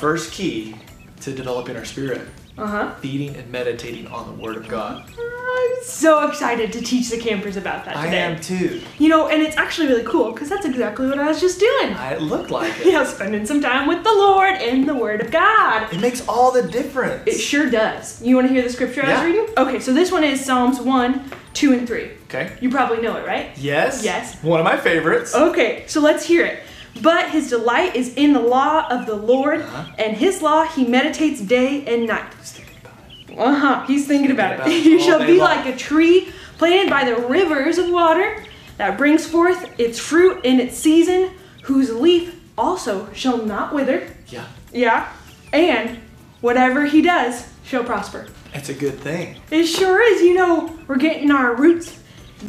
first key to developing our spirit Uh huh. feeding and meditating on the Word of God. I'm so excited to teach the campers about that today. I am too. You know, and it's actually really cool because that's exactly what I was just doing. I it looked like it. Yeah, spending some time with the Lord in the Word of God. It makes all the difference. It sure does. You want to hear the scripture I was reading? Okay, so this one is Psalms 1, 2, and 3. okay. You probably know it, right? Yes. Yes. One of my favorites. Okay, so let's hear it. But his delight is in the law of the Lord, Uh-huh. and his law he meditates day and night. Just thinking about it. Uh huh. He's thinking about, about it. it you shall be long. like a tree planted by the rivers of water that brings forth its fruit in its season, whose leaf also shall not wither. Yeah. Yeah. And whatever he does shall prosper. It's a good thing. It sure is. You know, we're getting our roots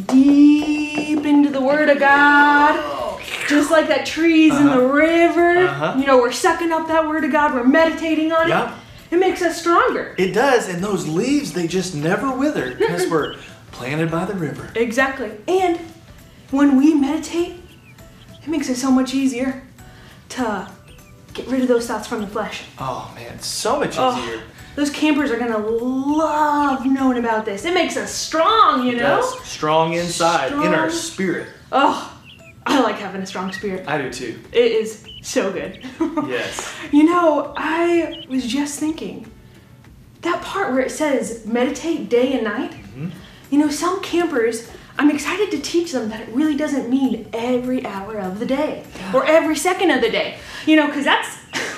deep into the Word of God. Just like that trees in the river. Uh-huh. You know, we're sucking up that Word of God. We're meditating on Yep. it. It makes us stronger. It does, and those leaves, they just never wither because we're planted by the river. Exactly. And when we meditate, it makes it so much easier to get rid of those thoughts from the flesh. Oh man, so much Oh, easier. Those campers are gonna love knowing about this. It makes us strong, you know? Yes, strong inside, in our spirit. Oh, I like having a strong spirit. I do too. It is so good. Yes. You know, I was just thinking that part where it says meditate day and night. Mm-hmm. You know, some campers, I'm excited to teach them that it really doesn't mean every hour of the day or every second of the day. You know, because that's,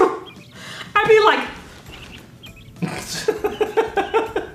I'd be like, I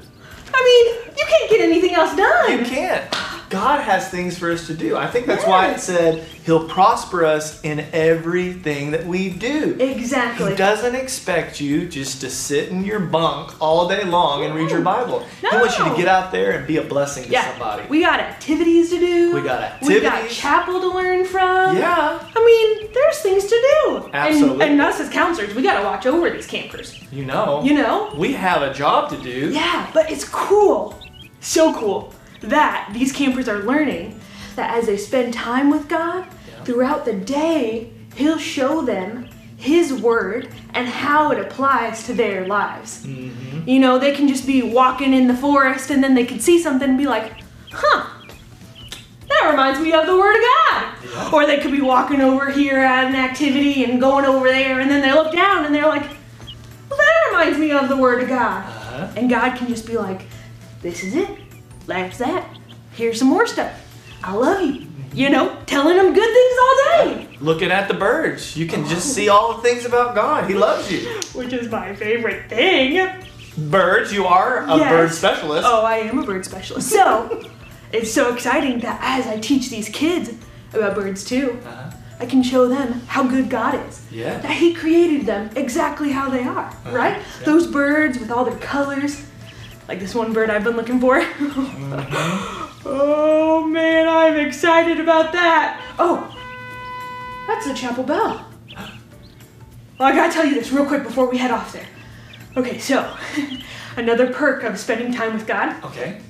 mean, you can't get anything else done. You can't. God has things for us to do. I think that's why it said He'll prosper us in everything that we do. Exactly. He doesn't expect you just to sit in your bunk all day long and read your Bible. No. He wants you to get out there and be a blessing to Yeah, somebody. we got activities to do. We got activities. We got chapel to learn from. yeah, I mean, there's things to do. Absolutely. And, and us as counselors, we gotta watch over these campers. you know. You know? We have a job to do. Yeah, but it's cool. So cool that these campers are learning that as they spend time with God Yeah. throughout the day, He'll show them His Word and how it applies to their lives. Mm-hmm. You know, they can just be walking in the forest and then they can see something and be like, huh, that reminds me of the Word of God. Yeah. Or they could be walking over here at an activity and going over there and then they look down and they're like, well, that reminds me of the Word of God. Uh-huh. And God can just be like, this is it. That's that. Here's some more stuff. I love you. You know, telling them good things all day. Looking at the birds, you can just see all the things about God. He loves you. Which is my favorite thing. Birds, you are a Yes. bird specialist. Oh, I am a bird specialist. So, it's so exciting that as I teach these kids about birds too, Uh-huh. I can show them how good God is. Yeah. That He created them exactly how they are, right? yeah. Those birds with all their colors. Like this one bird I've been looking for. Mm-hmm. oh man, I'm excited about that. Oh, that's the chapel bell. Well, I gotta tell you this real quick before we head off there. Okay, so another perk of spending time with God Okay.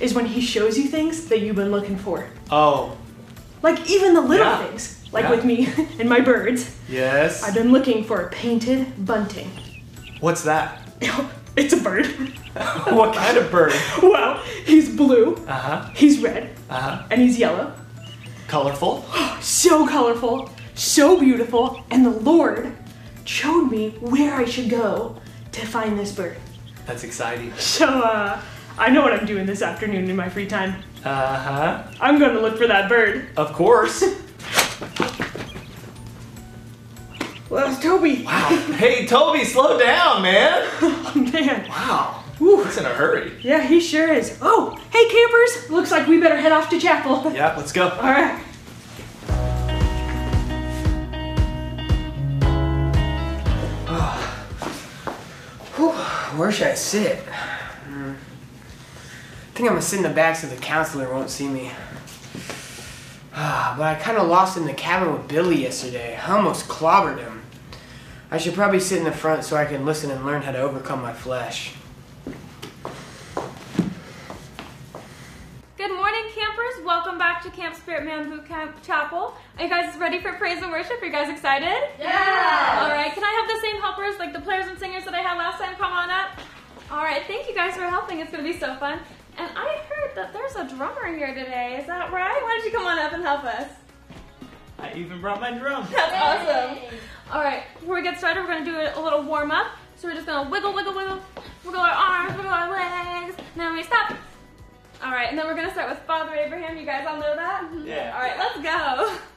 is when He shows you things that you've been looking for. Oh, Like even the little Yeah. things, like Yeah. with me and my birds. yes. I've been looking for a painted bunting. What's that? It's a bird. what kind of bird? well, he's blue, Uh huh. he's red, Uh huh. and he's yellow. Colorful. So colorful, so beautiful, and the Lord showed me where I should go to find this bird. That's exciting. So, uh, I know what I'm doing this afternoon in my free time. Uh huh. I'm gonna look for that bird. Of course. Well, it's Toby. Wow. Hey, Toby, slow down, man. Oh, man. Wow. Whew. He's in a hurry. Yeah, he sure is. Oh, hey campers! Looks like we better head off to chapel. Yeah, let's go. All right. Where should I sit? Hmm. I think I'm gonna sit in the back so the counselor won't see me. Ah, but I kind of lost in the cabin with Billy yesterday. I almost clobbered him. I should probably sit in the front so I can listen and learn how to overcome my flesh. Good morning, campers. Welcome back to Camp Spirit Man Boot Camp Chapel. Are you guys ready for praise and worship? Are you guys excited? Yeah. All right. Can I have the same helpers, like the players and singers that I had last time, come on up? All right. Thank you guys for helping. It's going to be so fun. And I heard that there's a drummer here today. Is that right? Why don't you come on up and help us? I even brought my drum. That's awesome. All right. Before we get started, we're going to do a little warm up. So we're just going to wiggle, wiggle, wiggle, wiggle our arms, wiggle our legs. Then we stop. All right, and then we're gonna start with Father Abraham. You guys all know that? Yeah. All right, let's go.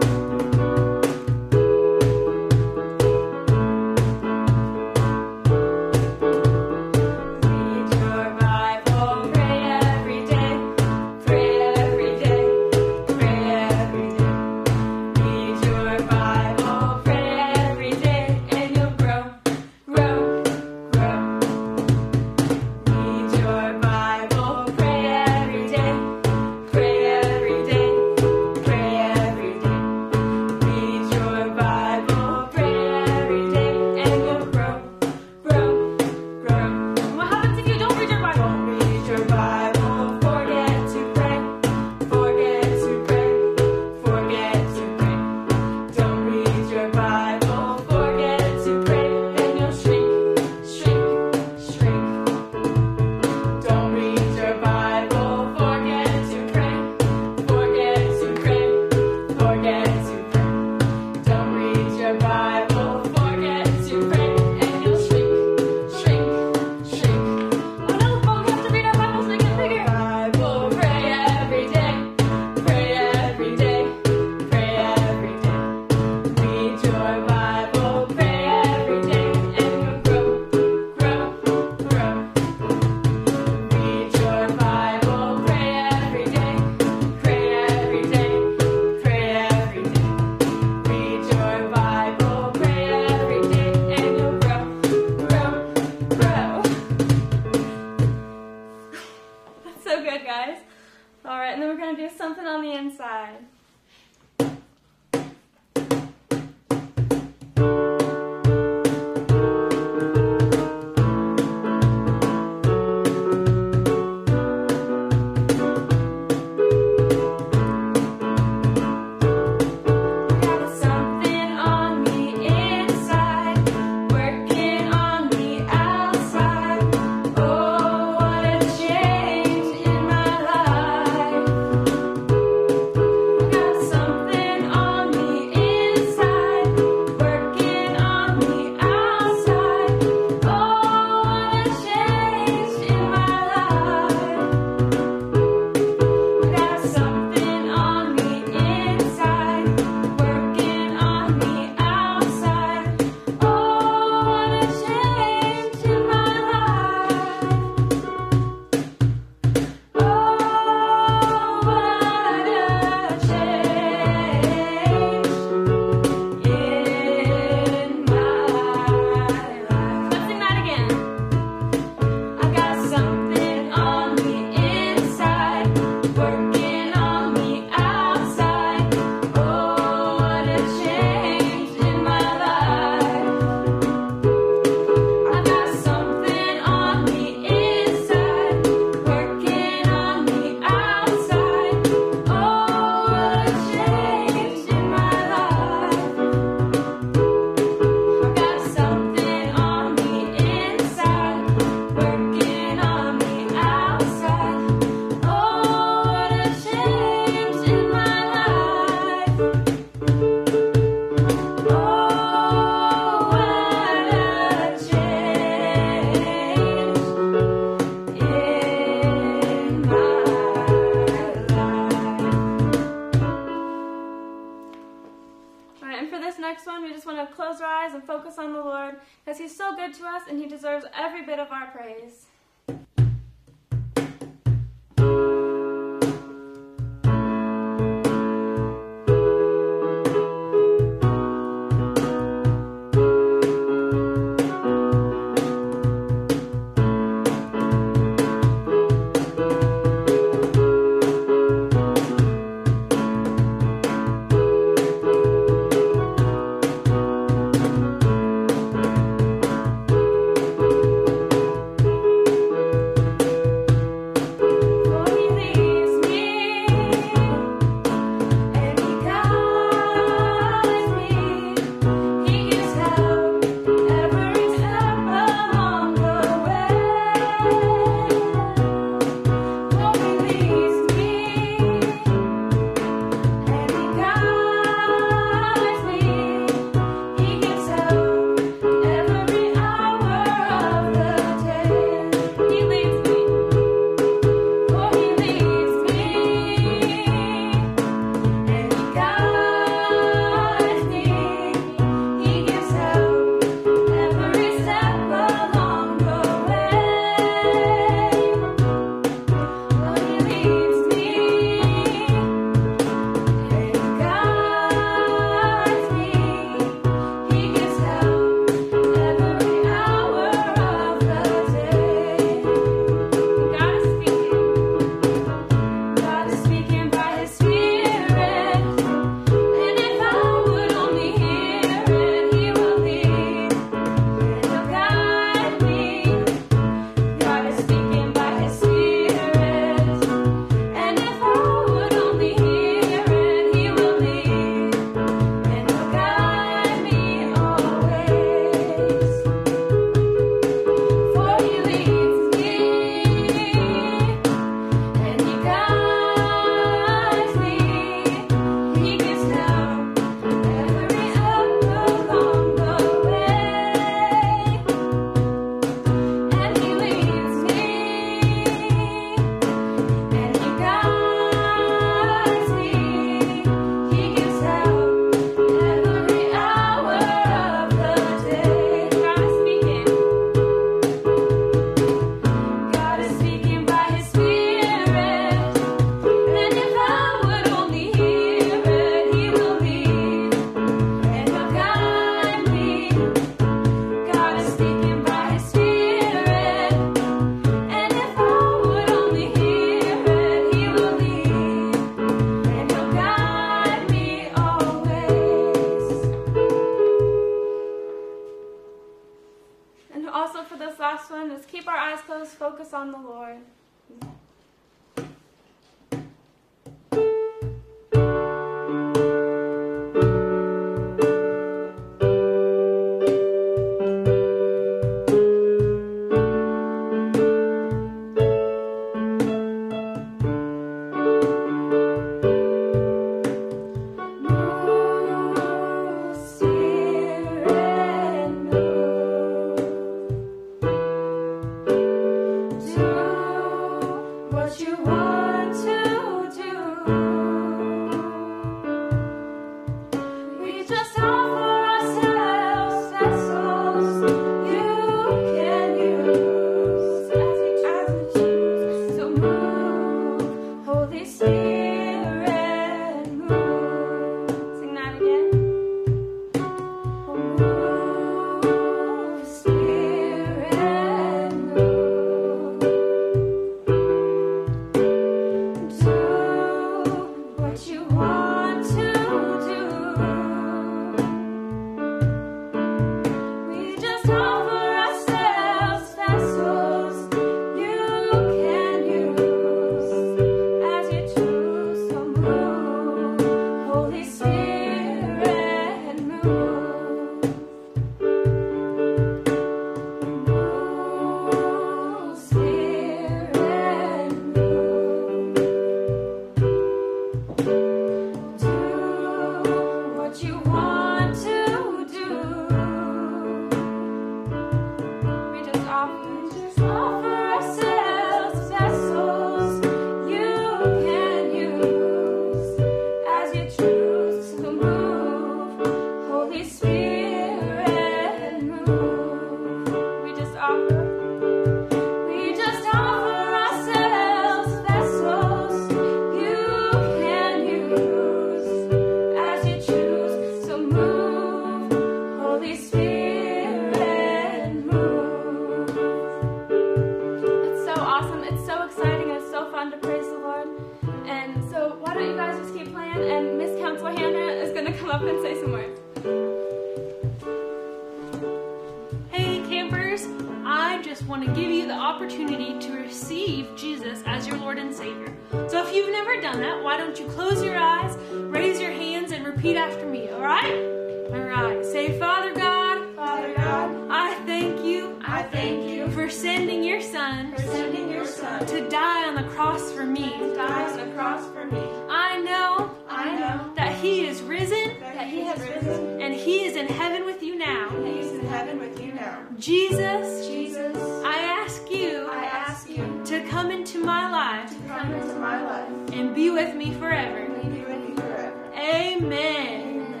He is in heaven with you now. He is in heaven with you now. Jesus, Jesus, I ask you I ask you to come into my life to come into my life and be with me forever. be with you forever. Amen.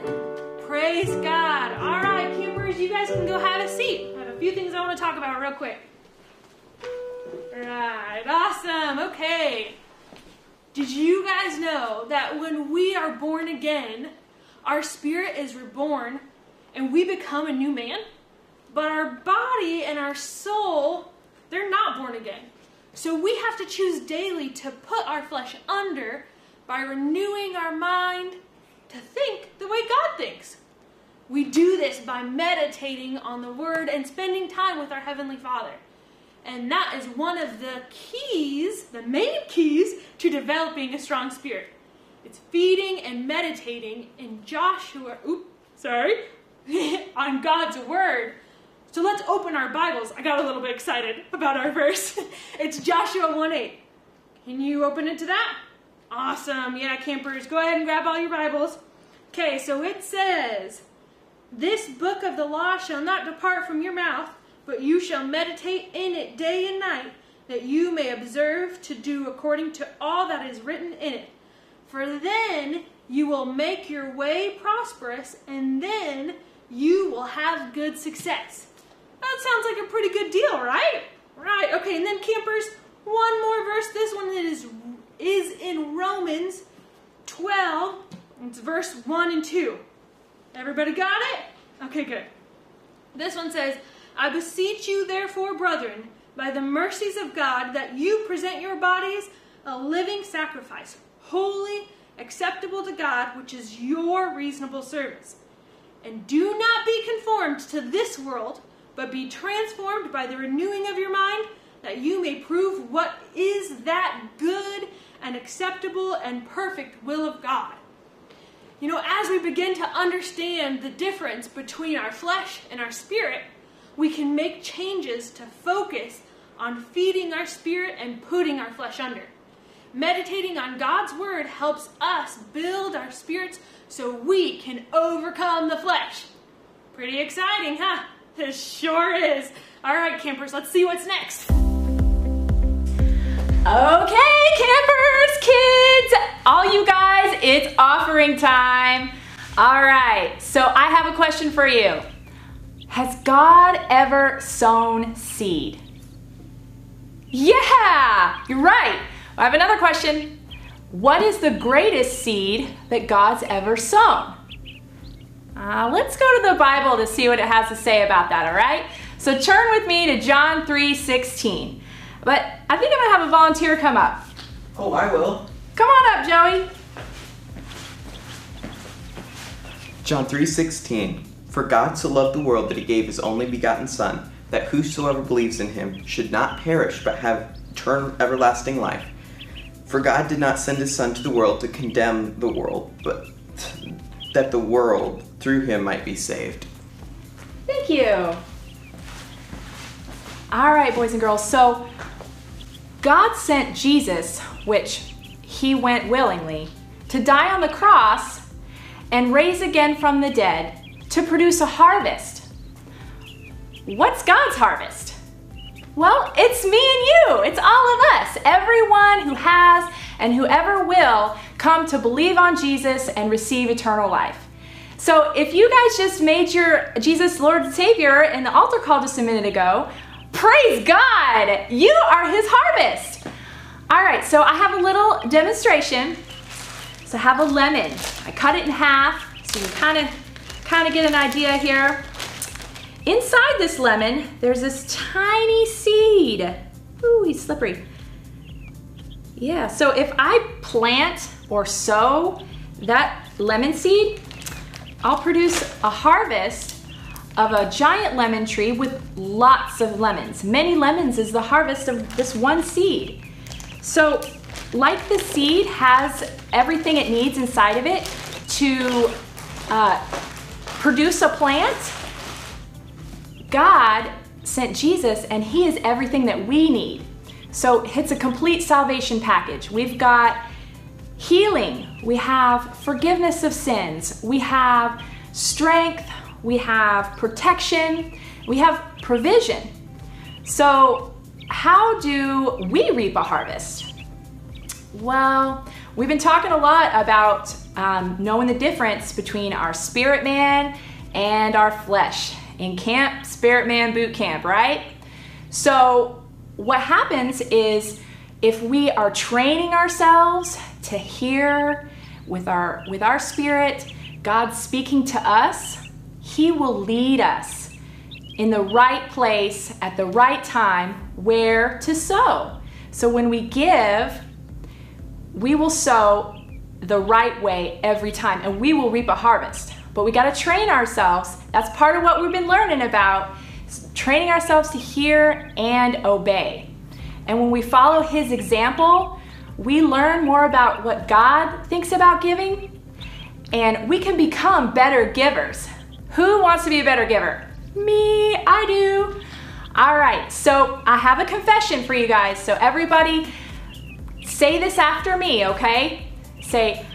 Praise God. All right, campers, you guys can go have a seat. I have a few things I want to talk about real quick. Right, awesome. Okay. Did you guys know that when we are born again, our spirit is reborn and we become a new man? But our body and our soul, they're not born again. So we have to choose daily to put our flesh under by renewing our mind to think the way God thinks. We do this by meditating on the Word and spending time with our Heavenly Father. And that is one of the keys, the main keys, to developing a strong spirit. It's feeding and meditating in Joshua, oop, sorry, on God's Word. So let's open our Bibles. I got a little bit excited about our verse. it's Joshua 1 8. Can you open it to that? Awesome. Yeah, campers, go ahead and grab all your Bibles. Okay, so it says, This book of the law shall not depart from your mouth, but you shall meditate in it day and night, that you may observe to do according to all that is written in it. For then you will make your way prosperous, and then you will have good success. That sounds like a pretty good deal, right? Right. Okay, and then campers, one more verse. This one is is in Romans 12. It's verse 1 and 2. Everybody got it? Okay, good. This one says, I beseech you, therefore, brethren, by the mercies of God, that you present your bodies a living sacrifice, holy, acceptable to God, which is your reasonable service. And do not be conformed to this world, but be transformed by the renewing of your mind, that you may prove what is that good and acceptable and perfect will of God. You know, as we begin to understand the difference between our flesh and our spirit, we can make changes to focus on feeding our spirit and putting our flesh under. Meditating on God's word helps us build our spirits so we can overcome the flesh. Pretty exciting, huh? This sure is. All right, campers, let's see what's next. Okay, campers, kids, all you guys, it's offering time. All right, so I have a question for you. Has God ever sown seed? Yeah, you're right. I have another question. What is the greatest seed that God's ever sown? Uh, let's go to the Bible to see what it has to say about that, all right? So turn with me to John 3 16. But I think I'm gonna have a volunteer come up. Oh, I will. Come on up, Joey. John 3:16 For God so loved the world that he gave his only begotten son that whosoever believes in him should not perish but have eternal everlasting life. For God did not send his son to the world to condemn the world, but that the world through him might be saved. Thank you. All right, boys and girls. So, God sent Jesus, which he went willingly, to die on the cross and raise again from the dead to produce a harvest. What's God's harvest? Well, it's me and you. It's all of us. Everyone who has and whoever will come to believe on Jesus and receive eternal life. So if you guys just made your Jesus Lord and Savior in the altar call just a minute ago, praise God! You are His harvest. All right, so I have a little demonstration. So I have a lemon. I cut it in half so you kind of kind of get an idea here. Inside this lemon, there's this tiny seed. Ooh, he's slippery. Yeah, so if I plant or sow that lemon seed, I'll produce a harvest of a giant lemon tree with lots of lemons. Many lemons is the harvest of this one seed. So, like the seed has everything it needs inside of it to uh, produce a plant, God sent Jesus and He is everything that we need. So it's a complete salvation package. We've got healing, we have forgiveness of sins, we have strength, we have protection, we have provision. So, how do we reap a harvest? Well, we've been talking a lot about um, knowing the difference between our spirit man and our flesh in camp, spirit man boot camp, right? So, what happens is if we are training ourselves to hear with our with our spirit God speaking to us, he will lead us in the right place at the right time where to sow. So when we give, we will sow the right way every time and we will reap a harvest. But we got to train ourselves. That's part of what we've been learning about training ourselves to hear and obey. And when we follow his example, we learn more about what God thinks about giving and we can become better givers. Who wants to be a better giver? Me, I do. All right, so I have a confession for you guys. So, everybody, say this after me, okay? Say,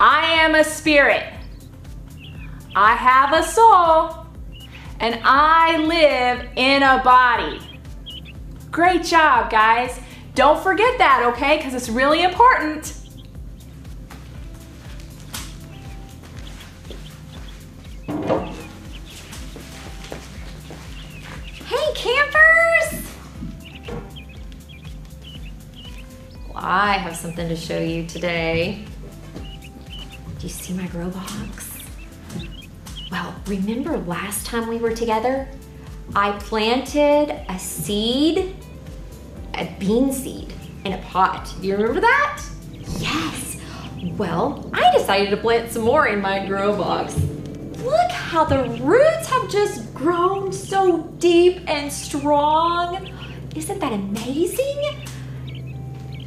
I am a spirit, I have a soul, and I live in a body. Great job, guys. Don't forget that, okay? Because it's really important. Hey, campers! Well, I have something to show you today. Do you see my grow box? Well, remember last time we were together? I planted a seed, a bean seed, in a pot. Do you remember that? Yes. Well, I decided to plant some more in my grow box. Look how the roots have just grown so deep and strong. Isn't that amazing?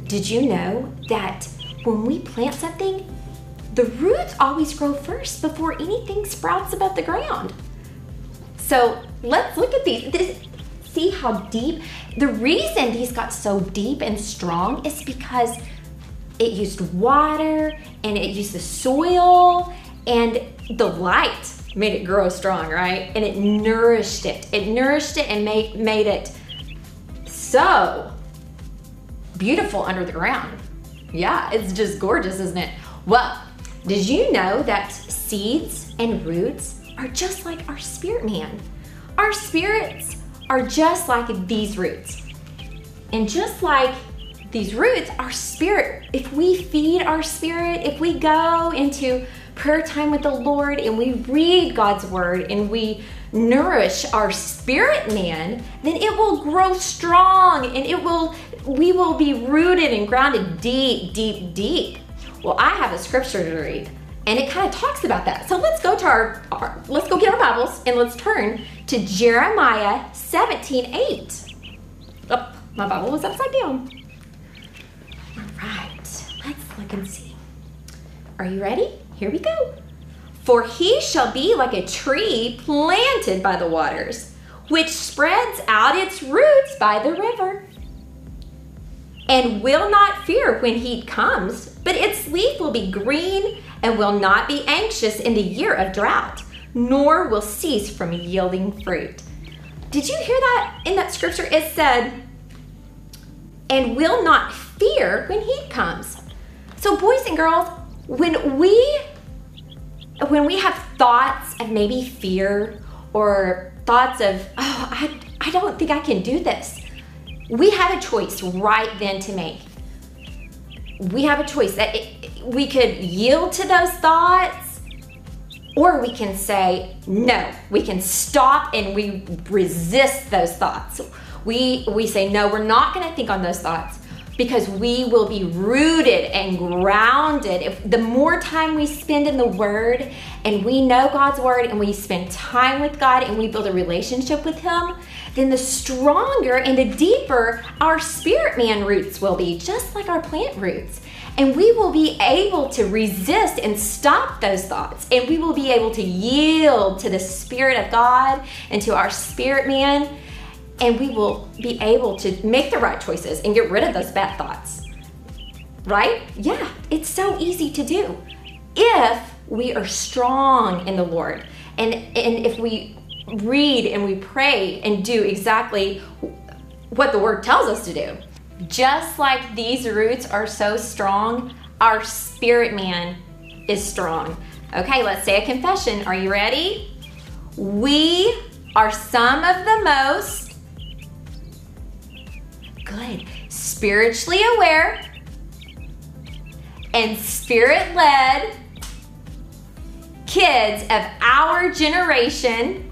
Did you know that when we plant something, the roots always grow first before anything sprouts above the ground? So let's look at these. This, see how deep? The reason these got so deep and strong is because it used water and it used the soil and the light made it grow strong, right? And it nourished it. It nourished it and made made it so beautiful under the ground. Yeah, it's just gorgeous, isn't it? Well, did you know that seeds and roots are just like our spirit man? Our spirits are just like these roots. And just like these roots, our spirit, if we feed our spirit, if we go into prayer time with the Lord and we read God's word and we nourish our spirit man, then it will grow strong and it will we will be rooted and grounded deep, deep, deep. Well, I have a scripture to read and it kind of talks about that. So let's go to our, our let's go get our Bibles and let's turn to Jeremiah 17, 8. Oh, my Bible was upside down. All right, let's look and see. Are you ready? Here we go. For he shall be like a tree planted by the waters, which spreads out its roots by the river, and will not fear when heat comes, but its leaf will be green and will not be anxious in the year of drought, nor will cease from yielding fruit. Did you hear that in that scripture? It said, and will not fear when heat comes. So, boys and girls, when we when we have thoughts of maybe fear or thoughts of, oh, I, I don't think I can do this, we have a choice right then to make. We have a choice that it, we could yield to those thoughts or we can say no. We can stop and we resist those thoughts. We we say no we're not going to think on those thoughts because we will be rooted and grounded. If the more time we spend in the word and we know God's word and we spend time with God and we build a relationship with him then the stronger and the deeper our spirit man roots will be just like our plant roots and we will be able to resist and stop those thoughts and we will be able to yield to the spirit of God and to our spirit man and we will be able to make the right choices and get rid of those bad thoughts. Right? Yeah, it's so easy to do if we are strong in the Lord and, and if we read and we pray and do exactly what the word tells us to do. Just like these roots are so strong, our spirit man is strong. Okay, let's say a confession. Are you ready? We are some of the most good, spiritually aware, and spirit led kids of our generation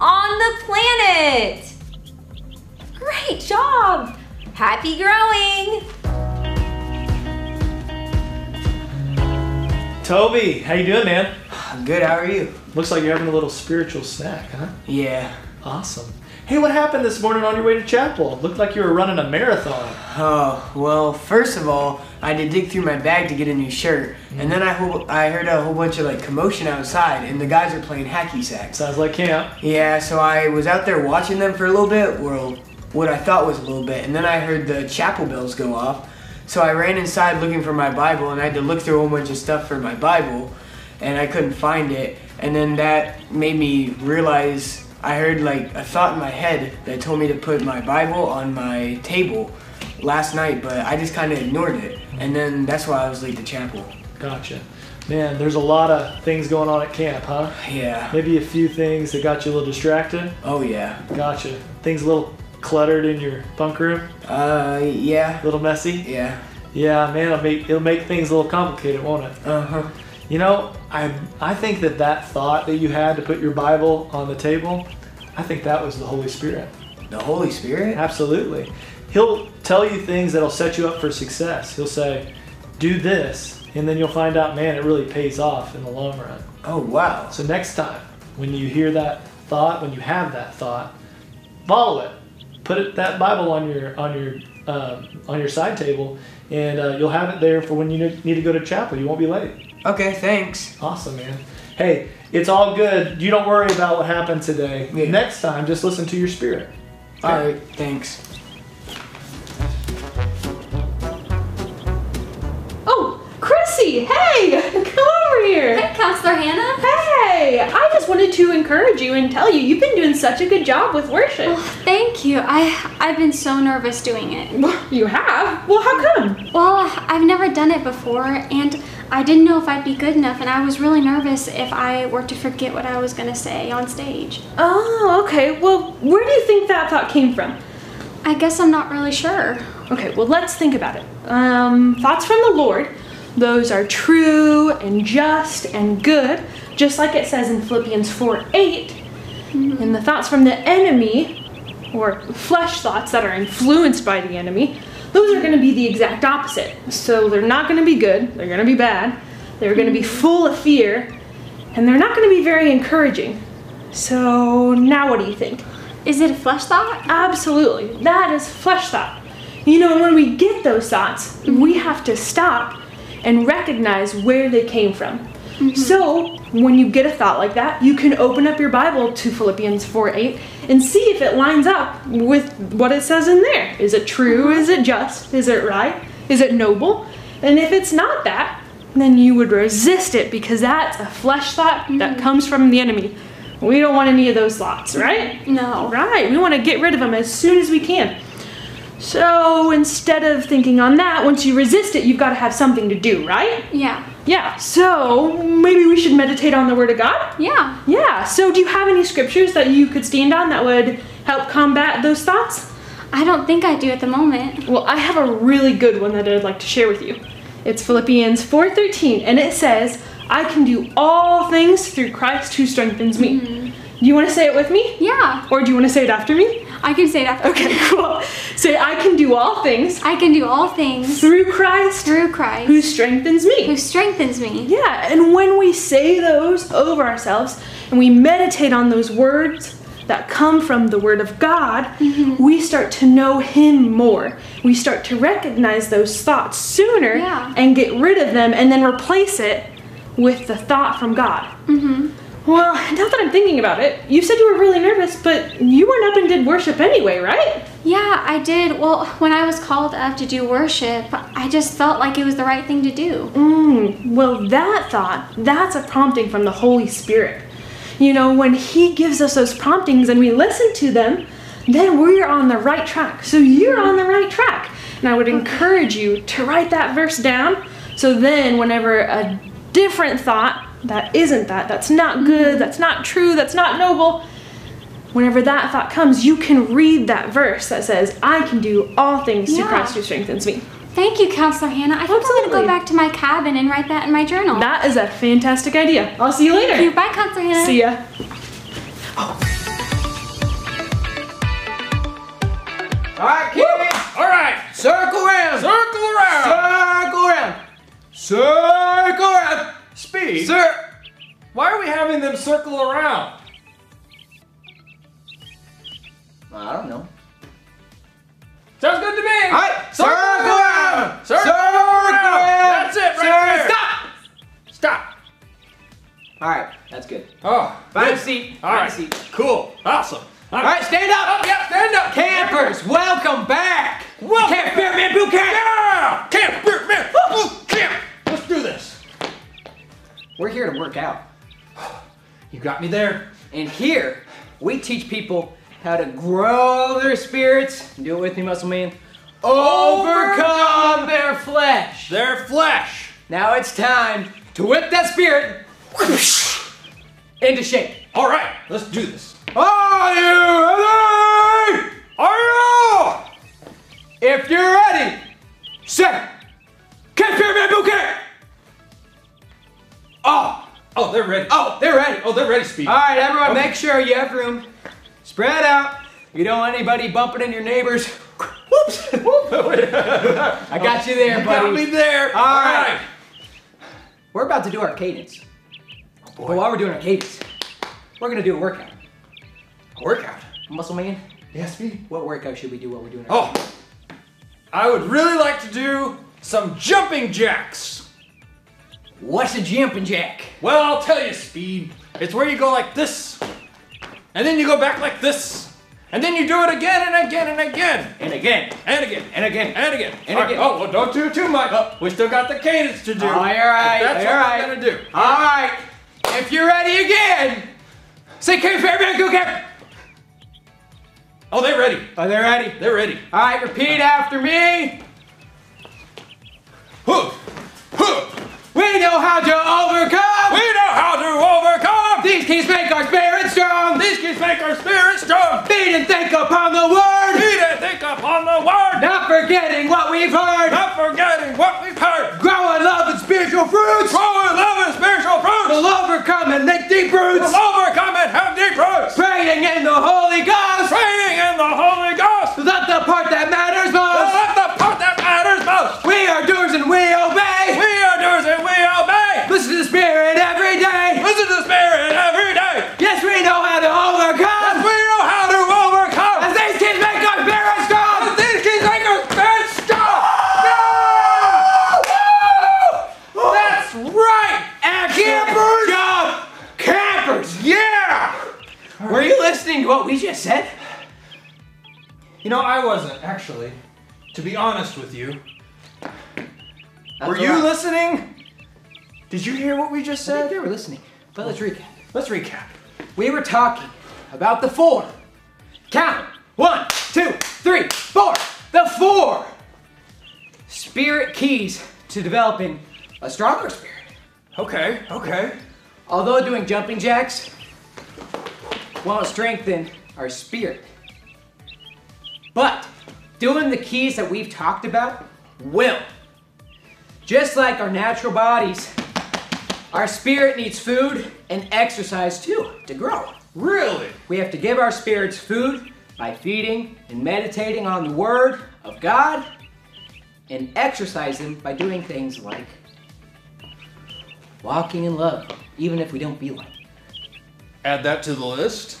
on the planet. Great job! Happy growing! Toby, how you doing, man? I'm good. How are you? Looks like you're having a little spiritual snack, huh? Yeah. Awesome. Hey, what happened this morning on your way to chapel? Looked like you were running a marathon. Oh well. First of all, I had to dig through my bag to get a new shirt, and mm. then I ho- I heard a whole bunch of like commotion outside, and the guys are playing hacky sacks. Sounds like camp. Yeah, so I was out there watching them for a little bit, well, what I thought was a little bit, and then I heard the chapel bells go off. So I ran inside looking for my Bible, and I had to look through a whole bunch of stuff for my Bible, and I couldn't find it. And then that made me realize I heard like a thought in my head that told me to put my Bible on my table last night, but I just kind of ignored it. And then that's why I was late to chapel. Gotcha. Man, there's a lot of things going on at camp, huh? Yeah. Maybe a few things that got you a little distracted. Oh yeah. Gotcha. Things a little cluttered in your bunk room, Uh yeah. a little messy. Yeah. Yeah, man, it'll make it'll make things a little complicated, won't it? Uh huh. You know, I I think that that thought that you had to put your Bible on the table, I think that was the Holy Spirit. The Holy Spirit. Absolutely. He'll tell you things that'll set you up for success. He'll say, "Do this," and then you'll find out, man, it really pays off in the long run. Oh wow. So next time when you hear that thought, when you have that thought, follow it. put it, that Bible on your on your uh, on your side table, and uh, you'll have it there for when you need to go to chapel. You won't be late. Okay, thanks. Awesome, man. Hey, it's all good. You don't worry about what happened today. Yeah. Next time, just listen to your spirit. All right, thanks. Hey, come over here. Hey, Counselor Hannah. Hey, I just wanted to encourage you and tell you you've been doing such a good job with worship. Thank you. I I've been so nervous doing it. Well, you have? Well, how come? Well, I've never done it before and I didn't know if I'd be good enough and I was really nervous if I were to forget what I was going to say on stage. Oh, okay. Well, where do you think that thought came from? I guess I'm not really sure. Okay, well, let's think about it. Um, thoughts from the Lord, those are true and just and good, just like it says in Philippians 4 8. Mm-hmm. And the thoughts from the enemy, or flesh thoughts that are influenced by the enemy, those are going to be the exact opposite. So they're not going to be good, they're going to be bad, they're going to be mm-hmm. full of fear, and they're not going to be very encouraging. So now what do you think? Is it a flesh thought? Absolutely. That is flesh thought. You know, when we get those thoughts, we mm-hmm. have to stop and recognize where they came from. Mm-hmm. So, when you get a thought like that, you can open up your Bible to Philippians 4 8 and see if it lines up with what it says in there. Is it true? Mm-hmm. Is it just? Is it right? Is it noble? And if it's not that, then you would resist it because that's a flesh thought that mm-hmm. comes from the enemy. We don't want any of those thoughts, right? No. Right, we want to get rid of them as soon as we can. So instead of thinking on that, once you resist it, you've got to have something to do, right? Yeah. Yeah, so maybe we should meditate on the Word of God? Yeah. Yeah, so do you have any scriptures that you could stand on that would help combat those thoughts? I don't think I do at the moment. Well, I have a really good one that I'd like to share with you. It's Philippians 4:13 and it says, "I can do all things through Christ who strengthens me." Mm-hmm. Do you want to say it with me? Yeah. Or do you want to say it after me? I can say that. Okay, cool. Say, I can do all things I can do all things through Christ through Christ who strengthens me. who strengthens me. Yeah, and when we say those over ourselves and we meditate on those words that come from the Word of God, Mm-hmm. we start to know Him more. We start to recognize those thoughts sooner Yeah. and get rid of them and then replace it with the thought from God. Mhm. Well, now that I'm thinking about it, you said you were really nervous, but you went up and did worship anyway, right? Yeah, I did. Well, when I was called up to do worship, I just felt like it was the right thing to do. Mm, well, that thought, that's a prompting from the Holy Spirit. You know, when He gives us those promptings and we listen to them, then we're on the right track. So you're on the right track. And I would encourage you to write that verse down so then, whenever a different thought that isn't that, that's not good, mm-hmm. that's not true, that's not noble, whenever that thought comes, you can read that verse that says, I can do all things through Yeah. Christ who strengthens me. Thank you, Counselor Hannah. I think I'm going to go back to my cabin and write that in my journal. That is a fantastic idea. I'll see you later. Thank you. Bye, Counselor Hannah. See ya. Oh. All right, kids. All right. Circle around. Circle around. Circle around. Circle around. Speed. Sir. Why are we having them circle around? I don't know. Sounds good to me. All right. Circle around. Circle Circle around. around. That's it right Circle- there. Stop. Stop. All right. That's good. Oh. Find a good. seat. All Find right. a seat. Cool. Awesome. All right. Stand up. Up, yeah, stand up. Campers, welcome back. Welcome Camp Beer Man Boot Camp. Yeah. Camp, beer, man. Boot camp. Let's do this. We're here to work out. You got me there. And here, we teach people how to grow their spirits. Do it with me, muscle man. Overcome their flesh. Their flesh. Now it's time to whip that spirit into shape. All right. Let's do this. Are you ready? Are you? If you're ready, say, Camp Beer Man Boot Camp. Oh, Oh, they're ready. oh, they're ready. Oh, they're ready, Speed. All right, everyone, Okay. make sure you have room. Spread out. You don't want anybody bumping into your neighbors. Whoops. I got you there, You buddy. got me there. All right. We're about to do our cadence. Oh, But while we're doing our cadence, we're gonna do a workout. Workout. Muscle man, Yes, me. What workout should we do while we're doing it? Oh, I would really like to do some jumping jacks. What's a jumping jack? Well, I'll tell you, Speed. It's where you go like this, and then you go back like this, and then you do it again and again and again. And again. And again. And again. And again. And All right, again. Oh, well, don't do too much. Oh. We still got the cadence to do. All right, all right, That's all what right. we're gonna do. All right. If you're ready again, say Cape Fairbairn, go Cap. Oh, they're ready. Are they ready? They're ready. All right, repeat after me. Huh. We know how to overcome. We know how to overcome. These keys make our spirit strong. These keys make our spirit strong. Feed and think upon the word. Feed and think upon the word. Not forgetting what we've heard. Not forgetting what we've heard. Grow in love and spiritual fruits. Grow in love and spiritual fruits. We'll overcome and make deep roots. We'll overcome and have deep roots. Praying in the Holy Ghost. Praying in the Holy Ghost. That's the part that matters most. That's the part that matters most. We are Listen to the Spirit every day. Yes, we know how to overcome. Yes, we know how to overcome. As these kids make our spirit strong. As these keys make our spirit strong. Woo! That's right. Campers. Job. Campers. Yeah. Were you listening to what we just said? You know, I wasn't actually. To be honest with you. That's Were you right. listening? Did you hear what we just I think said? they were listening. But let's recap. Let's recap. We were talking about the four. Count. One, two, three, four. The four spirit keys to developing a stronger spirit. Okay, okay. Although doing jumping jacks won't strengthen our spirit. But doing the keys that we've talked about will. Just like our natural bodies, our spirit needs food and exercise too to grow. Really? We have to give our spirits food by feeding and meditating on the Word of God and exercise them by doing things like walking in love, even if we don't feel like it. Add that to the list.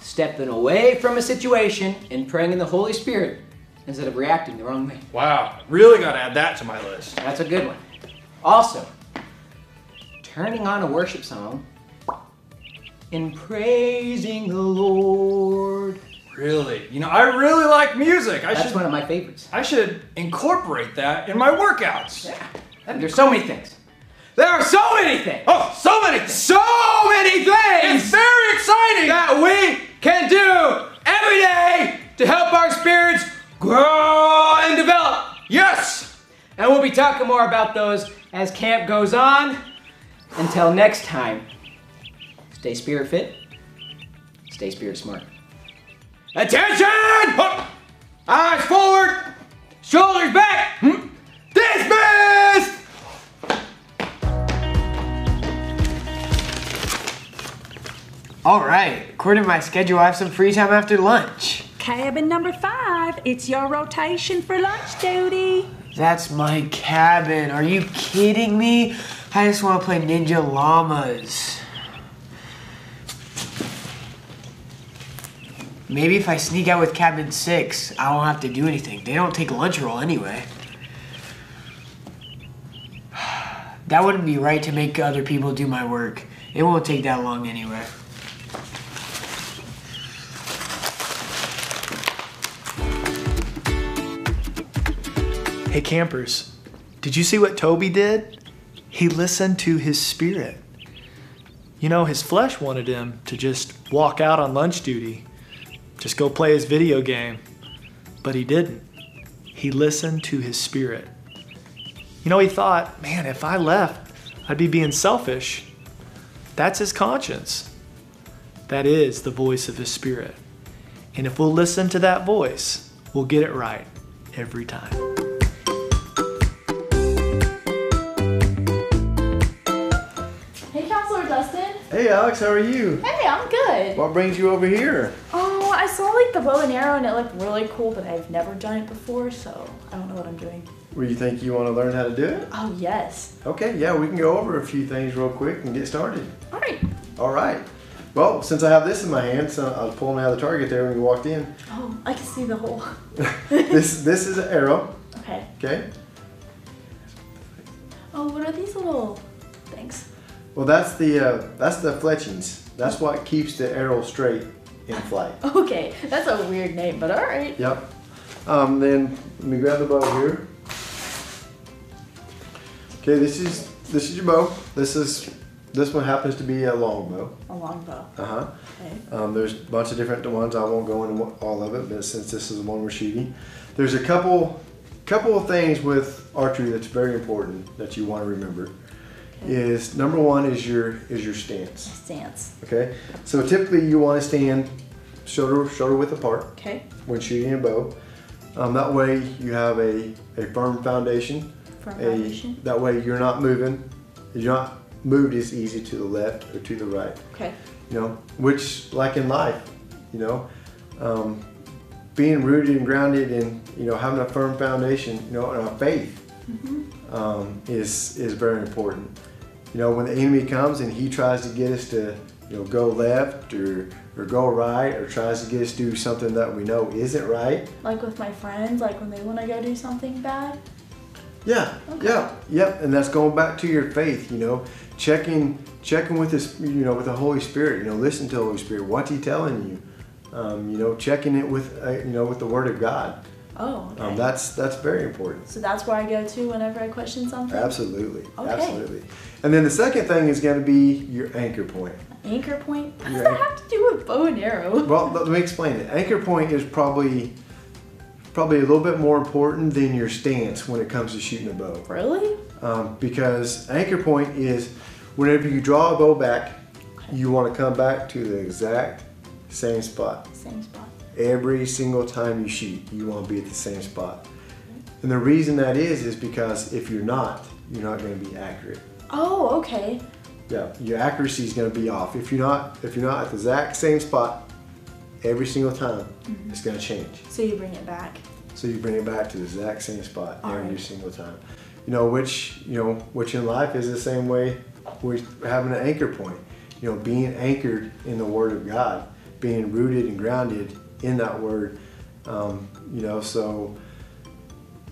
Stepping away from a situation and praying in the Holy Spirit instead of reacting the wrong way. Wow, really got to add that to my list. That's a good one. Also, turning on a worship song and praising the Lord. Really? You know, I really like music. I That's should one of my favorites. I should incorporate that in my workouts. Yeah. There's so many things. There are so many things. Oh, so many things. So many things. It's very exciting. that we can do every day to help our spirits grow and develop. Yes. And we'll be talking more about those as camp goes on. Until next time, stay spirit fit, stay spirit smart. Attention! Eyes forward, shoulders back. Hmm? Dismissed! All right. According to my schedule, I have some free time after lunch. Cabin number five, it's your rotation for lunch duty. That's my cabin. Are you kidding me? I just want to play Ninja Llamas. Maybe if I sneak out with cabin six, I won't have to do anything. They don't take lunch roll anyway. That wouldn't be right to make other people do my work. It won't take that long anyway. Hey, campers, did you see what Toby did? He listened to his spirit. You know, his flesh wanted him to just walk out on lunch duty, just go play his video game, but he didn't. He listened to his spirit. You know, he thought, man, if I left, I'd be being selfish. That's his conscience. That is the voice of his spirit. And if we'll listen to that voice, we'll get it right every time. Hey Alex, how are you? Hey, I'm good. What brings you over here? Oh, I saw like the bow and arrow and it looked really cool, but I've never done it before, so I don't know what I'm doing. Where you think you want to learn how to do it? Oh, yes. Okay, yeah, we can go over a few things real quick and get started. All right. All right. Well, since I have this in my hand, so I was pulling out of the target there when you walked in. Oh, I can see the hole. this this is an arrow. Okay. Okay. Oh, what are these little? Well, that's the uh, that's the fletchings. That's what keeps the arrow straight in flight. Okay, that's a weird name, but all right. Yep. Um, then let me grab the bow here. Okay, this is this is your bow. This is this one happens to be a long bow. A long bow. Uh huh. Okay. Um, there's a bunch of different ones. I won't go into all of it, but since this is the one we're shooting, there's a couple couple of things with archery that's very important that you want to remember. Is number one is your is your stance. Stance. Okay, so typically you want to stand shoulder shoulder width apart Okay. when shooting a bow. Um, that way you have a, a firm foundation. Firm a- foundation. That way you're not moving. You're not moved as easy to the left or to the right. Okay. You know, which like in life, you know, um, being rooted and grounded and you know having a firm foundation, you know, and a faith um, is is very important. You know, when the enemy comes and he tries to get us to, you know, go left or or go right or tries to get us to do something that we know isn't right. Like with my friends, like when they want to go do something bad. Yeah, yeah, yep. And that's going back to your faith. You know, checking checking with this, you know, with the Holy Spirit. You know, listen to the Holy Spirit. What's He telling you? Um, you know, checking it with uh, you know with the Word of God. Oh, okay. Um, that's that's very important. so that's where I go to whenever I question something. Absolutely, Okay. absolutely. And then the second thing is going to be your anchor point. Anchor point. What does Your that anchor- have to do with bow and arrow? Well, let me explain it. Anchor point is probably probably a little bit more important than your stance when it comes to shooting a bow. Really? Um, because anchor point is whenever you draw a bow back, you want to come back to the exact same spot. Same spot. Every single time you shoot, you want to be at the same spot. And the reason that is is because if you're not, you're not going to be accurate. Oh, okay. Yeah, your accuracy is going to be off. If you're not if you're not at the exact same spot every single time, Mhm. it's going to change. So you bring it back. So you bring it back to the exact same spot All every right. single time. You know, which you know, which in life is the same way with having an anchor point. You know, being anchored in the Word of God, being rooted and grounded in that Word. Um, you know, so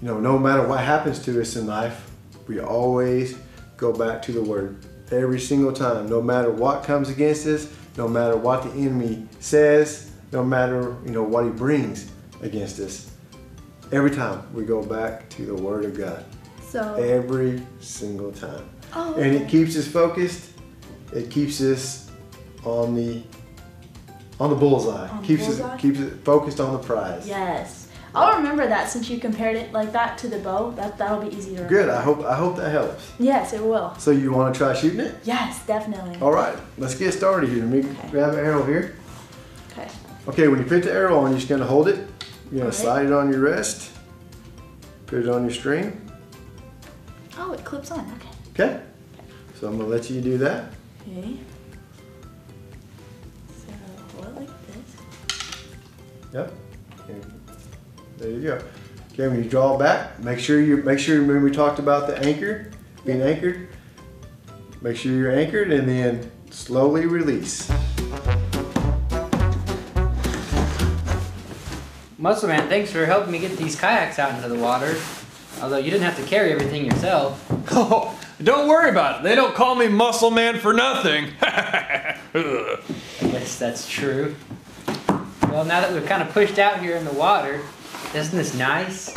you know, no matter what happens to us in life, we always go back to the Word every single time. No matter what comes against us, no matter what the enemy says, no matter you know what he brings against us. Every time we go back to the Word of God. So. Every single time. Oh, And it keeps us focused. It keeps us on the on the bullseye. On keeps bullseye? us keeps it focused on the prize. Yes. I'll remember that since you compared it like that to the bow. That that'll be easy to remember. Good. I hope I hope that helps. Yes, it will. So you want to try shooting it? Yes, definitely. All right. Let's get started here. Let me grab an arrow here. Okay. Okay. When you put the arrow on, you're just gonna hold it. You're gonna slide it on your wrist. Put it on your string. Oh, it clips on. Okay. Okay. So I'm gonna let you do that. Okay. So what like this? Yep. Okay. There you go. Okay, when you draw back, make sure you make sure when we talked about the anchor, being anchored, make sure you're anchored and then slowly release. Muscle Man, thanks for helping me get these kayaks out into the water. Although you didn't have to carry everything yourself. Oh, don't worry about it. They don't call me Muscle Man for nothing. I guess that's true. Well, now that we've kind of pushed out here in the water, isn't this nice?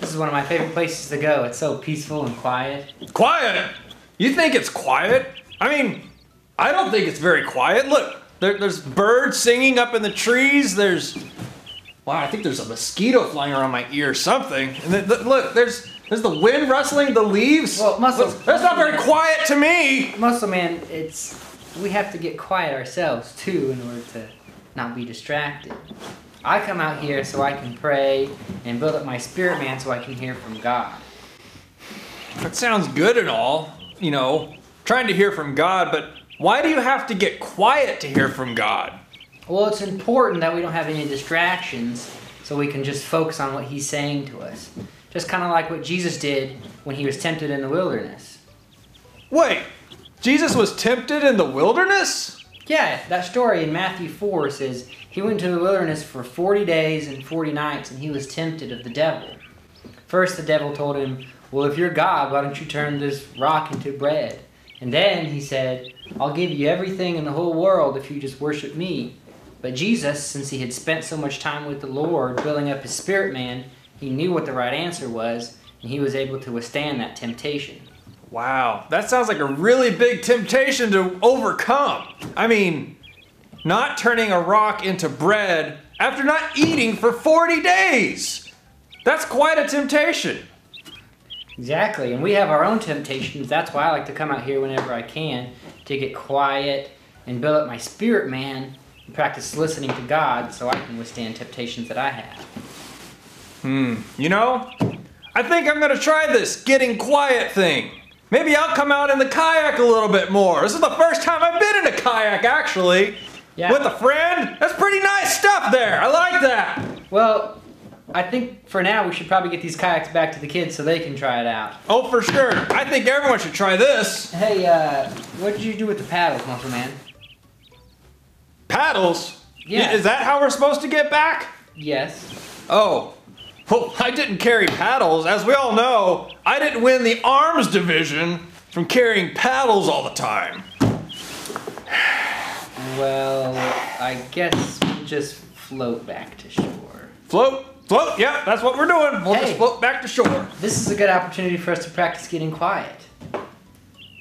This is one of my favorite places to go. It's so peaceful and quiet. quiet? You think it's quiet? I mean, I don't think it's very quiet. Look, there, there's birds singing up in the trees. There's, wow, I think there's a mosquito flying around my ear or something. And look, there's there's the wind rustling the leaves. Well, Muscle, Look, that's not very quiet to me. Muscle Man, it's we have to get quiet ourselves too in order to not be distracted. I come out here so I can pray and build up my spirit man so I can hear from God. That sounds good and all, you know, trying to hear from God, but why do you have to get quiet to hear from God? Well, it's important that we don't have any distractions so we can just focus on what he's saying to us. Just kind of like what Jesus did when he was tempted in the wilderness. Wait, Jesus was tempted in the wilderness? Yeah, that story in Matthew 4 says he went to the wilderness for 40 days and 40 nights and he was tempted of the devil. First, the devil told him, Well, if you're God, why don't you turn this rock into bread? And then he said, I'll give you everything in the whole world if you just worship me. But Jesus, since he had spent so much time with the Lord building up his spirit man, he knew what the right answer was and he was able to withstand that temptation. Wow, that sounds like a really big temptation to overcome. I mean, not turning a rock into bread after not eating for 40 days. That's quite a temptation. Exactly, and we have our own temptations. That's why I like to come out here whenever I can to get quiet and build up my spirit man and practice listening to God so I can withstand temptations that I have. Hmm, you know, I think I'm gonna try this getting quiet thing. Maybe I'll come out in the kayak a little bit more. This is the first time I've been in a kayak, actually. Yeah. With a friend? That's pretty nice stuff there. I like that. Well, I think for now we should probably get these kayaks back to the kids so they can try it out. Oh, for sure. I think everyone should try this. Hey, uh, what did you do with the paddles, Muscle Man? Paddles? Yeah. Is that how we're supposed to get back? Yes. Oh. Well, I didn't carry paddles. As we all know, I didn't win the arms division from carrying paddles all the time. Well, I guess we'll just float back to shore. Float, float, yeah, that's what we're doing. We'll Hey. just float back to shore. This is a good opportunity for us to practice getting quiet.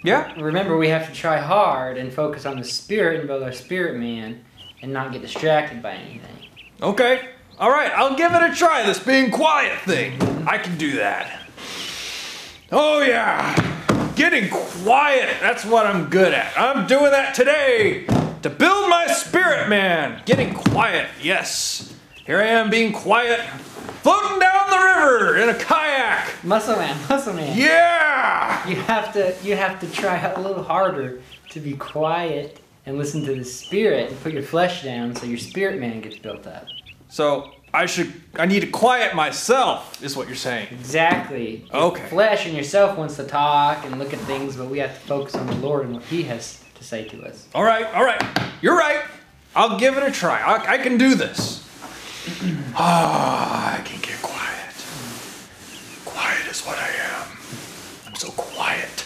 Yeah? Remember, we have to try hard and focus on the spirit and build our spirit man and not get distracted by anything. Okay. All right, I'll give it a try, this being quiet thing. I can do that. Oh, yeah. Getting quiet, that's what I'm good at. I'm doing that today to build my spirit, man. Getting quiet, yes. Here I am being quiet, floating down the river in a kayak. Muscle man, muscle man. Yeah! You have to you have to try a little harder to be quiet and listen to the spirit and put your flesh down so your spirit man gets built up. So I should, I need to quiet myself, is what you're saying. Exactly. Your Okay. Flesh and yourself wants to talk and look at things, but we have to focus on the Lord and what He has to say to us. All right, all right. You're right. I'll give it a try. I, I can do this. Ah, I can get quiet. Quiet is what I am. I'm so quiet.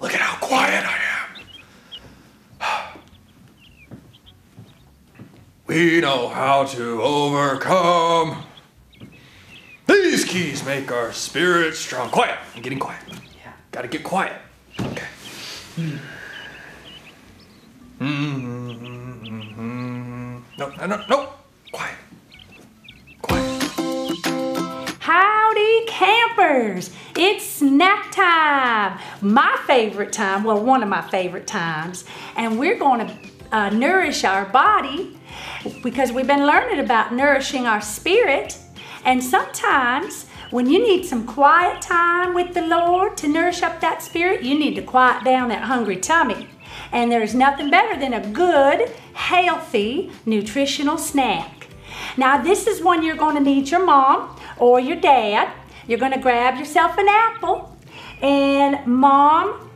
Look at how quiet I am. We know how to overcome. These keys make our spirit strong. Quiet. I'm getting quiet. Yeah. Gotta get quiet. Okay. Mm-hmm. No, no, no, no. Quiet. Howdy, campers! It's snack time! My favorite time, well, one of my favorite times. And we're going to uh, nourish our body because we've been learning about nourishing our spirit. And sometimes when you need some quiet time with the Lord to nourish up that spirit, you need to quiet down that hungry tummy. And there's nothing better than a good, healthy, nutritional snack. Now, this is when you're going to need your mom or your dad. You're going to grab yourself an apple, and mom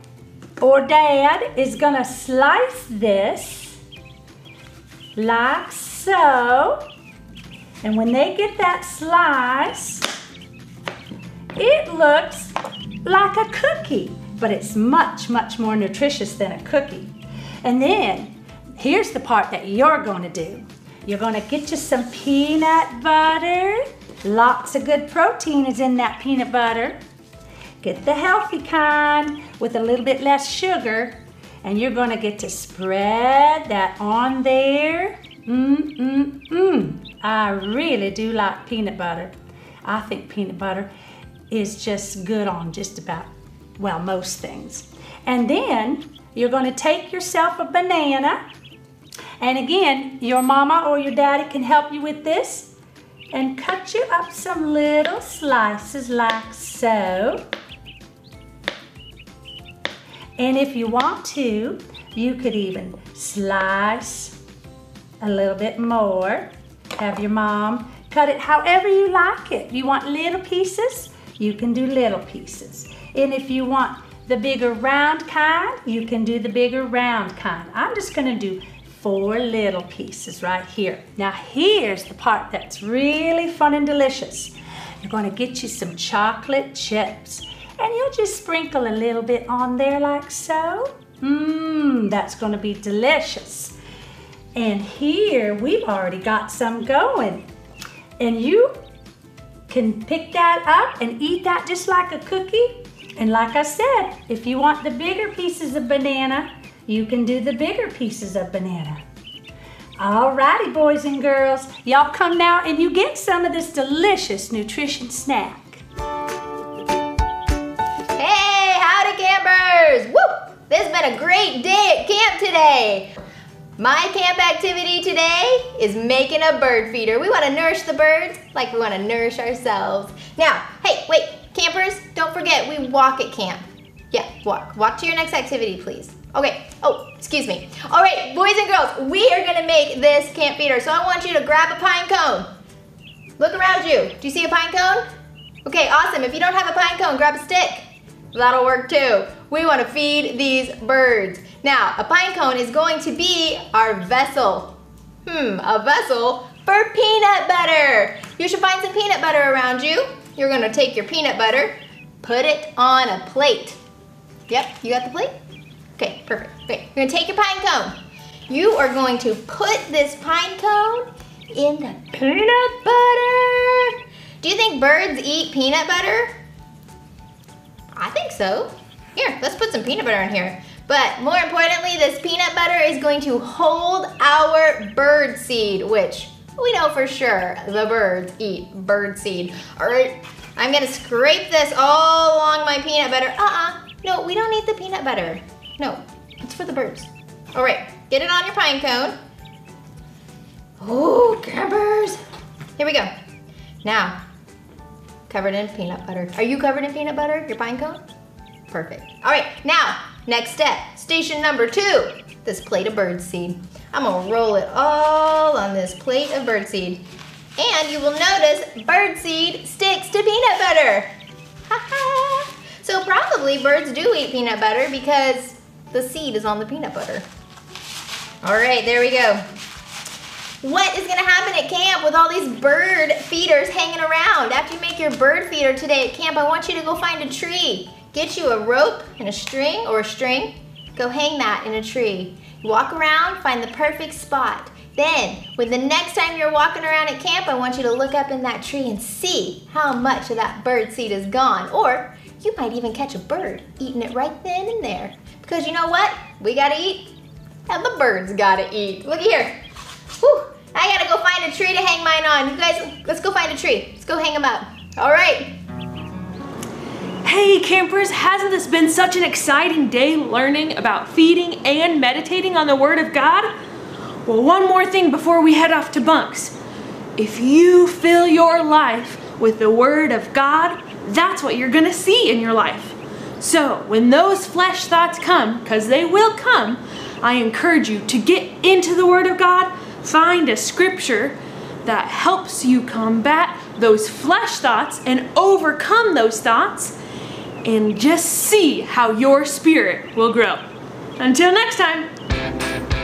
or dad is going to slice this like so. And when they get that slice, it looks like a cookie, but it's much, much more nutritious than a cookie. And then here's the part that you're going to do. You're going to get you some peanut butter. Lots of good protein is in that peanut butter. Get the healthy kind with a little bit less sugar. And you're to get to spread that on there. Mmm, mmm, mmm. I really do like peanut butter. I think peanut butter is just good on just about, well, most things. And then you're to take yourself a banana. And again, your mama or your daddy can help you with this. And cut you up some little slices like so. And if you want to, you could even slice a little bit more. Have your mom cut it however you like it. You want little pieces? You can do little pieces. And if you want the bigger round kind, you can do the bigger round kind. I'm just gonna do four little pieces right here. Now here's the part that's really fun and delicious. You're gonna get you some chocolate chips and you'll just sprinkle a little bit on there like so. Mmm, that's gonna be delicious. And here we've already got some going. And you can pick that up and eat that just like a cookie. And like I said, if you want the bigger pieces of banana, you can do the bigger pieces of banana. Alrighty, boys and girls, y'all come now and you get some of this delicious nutrition snack. This has been a great day at camp today. My camp activity today is making a bird feeder. We want to nourish the birds like we want to nourish ourselves. Now, hey, wait, campers, don't forget we walk at camp. Yeah, walk. Walk to your next activity, please. Okay, oh, excuse me. All right, boys and girls, we are gonna make this camp feeder. So I want you to grab a pine cone. Look around you. Do you see a pine cone? Okay, awesome. If you don't have a pine cone, grab a stick. That'll work too. We want to feed these birds. Now, a pine cone is going to be our vessel. Hmm, a vessel for peanut butter. You should find some peanut butter around you. You're going to take your peanut butter, put it on a plate. Yep, you got the plate? Okay, perfect. Okay, you're going to take your pine cone. You are going to put this pine cone in the peanut butter. Do you think birds eat peanut butter? I think so. Here, let's put some peanut butter in here. But more importantly, this peanut butter is going to hold our bird seed, which we know for sure the birds eat bird seed. All right, I'm gonna scrape this all along my peanut butter. Uh-uh, no, we don't need the peanut butter. No, it's for the birds. All right, get it on your pine cone. Oh, campers. Here we go. Now, covered in peanut butter. Are you covered in peanut butter, your pine cone? Perfect. All right, now, next step, station number two, this plate of birdseed. I'm gonna roll it all on this plate of birdseed. And you will notice birdseed sticks to peanut butter. so probably birds do eat peanut butter because the seed is on the peanut butter. All right, there we go. What is gonna happen at camp with all these bird feeders hanging around? After you make your bird feeder today at camp, I want you to go find a tree. Get you a rope and a string or a string. Go hang that in a tree. Walk around, find the perfect spot. Then, when the next time you're walking around at camp, I want you to look up in that tree and see how much of that bird seed is gone. Or you might even catch a bird eating it right then and there. Because you know what? We gotta eat, and the birds gotta eat. Look here. Whew, I gotta go find a tree to hang mine on. You guys, let's go find a tree. Let's go hang them up. All right. Hey campers, hasn't this been such an exciting day learning about feeding and meditating on the Word of God? Well, one more thing before we head off to bunks. If you fill your life with the Word of God, that's what you're gonna see in your life. So, when those flesh thoughts come, because they will come, I encourage you to get into the Word of God, find a scripture that helps you combat those flesh thoughts and overcome those thoughts, and just see how your spirit will grow. Until next time.